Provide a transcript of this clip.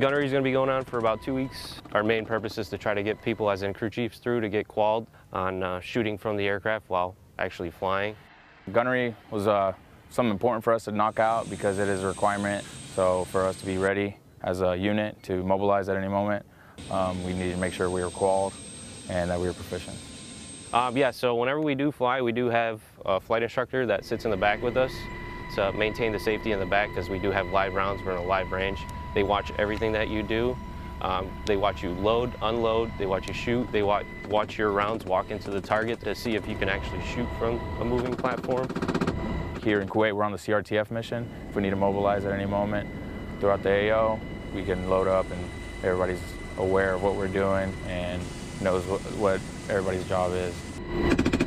Gunnery is going to be going on for about two weeks. Our main purpose is to try to get people, as in crew chiefs, through to get qualled on uh, shooting from the aircraft while actually flying. Gunnery was uh, something important for us to knock out because it is a requirement. So for us to be ready as a unit to mobilize at any moment, um, we needed to make sure we were qualled and that we were proficient. Um, yeah, so whenever we do fly, we do have a flight instructor that sits in the back with us to maintain the safety in the back because we do have live rounds, we're in a live range. They watch everything that you do. Um, they watch you load, unload, they watch you shoot, they watch, watch your rounds walk into the target to see if you can actually shoot from a moving platform. Here in Kuwait, we're on the CRTF mission. If we need to mobilize at any moment throughout the AO, we can load up and everybody's aware of what we're doing and knows what, what everybody's job is.